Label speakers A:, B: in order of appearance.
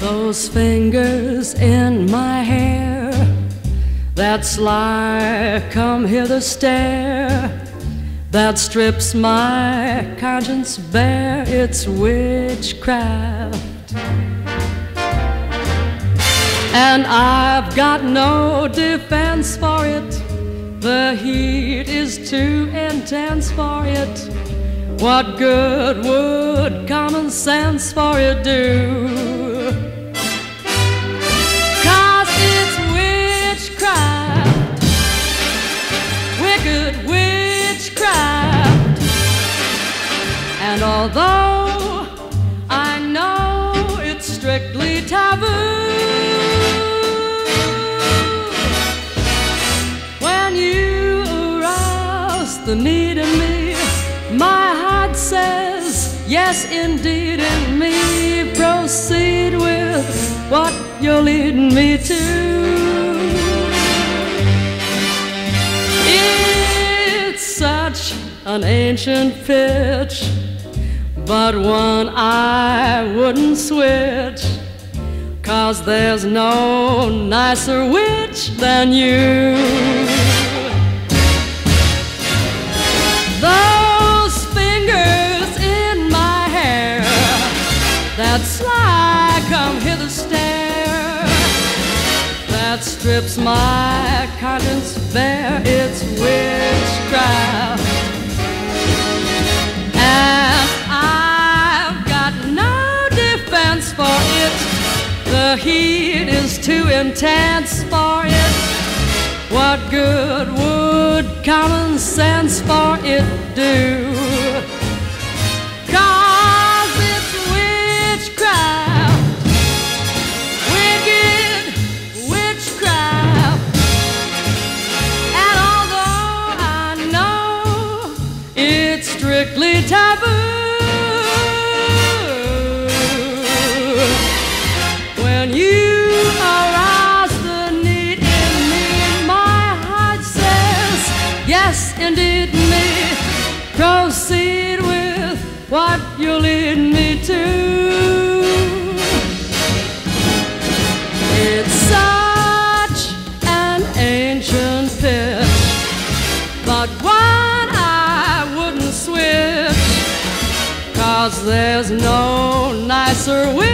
A: Those fingers in my hair, that sly come hither stare, that strips my conscience bare, it's witchcraft. And I've got no defense for it, the heat is too intense for it. What good would common sense for it do? Cause it's witchcraft, wicked witchcraft. And although I know it's strictly taboo, the need in me, my heart says, Yes, indeed, in me. Proceed with what you're leading me to. It's such an ancient pitch but one I wouldn't switch. Cause there's no nicer witch than you. That sly come hither stare, that strips my conscience bare, it's witchcraft. And I've got no defense for it. The heat is too intense for it. What good would common sense for it do? Strictly taboo. When you arouse the need in me, my heart says, Yes, indeed, me. Proceed with what you lead me to. Cause there's no nicer witch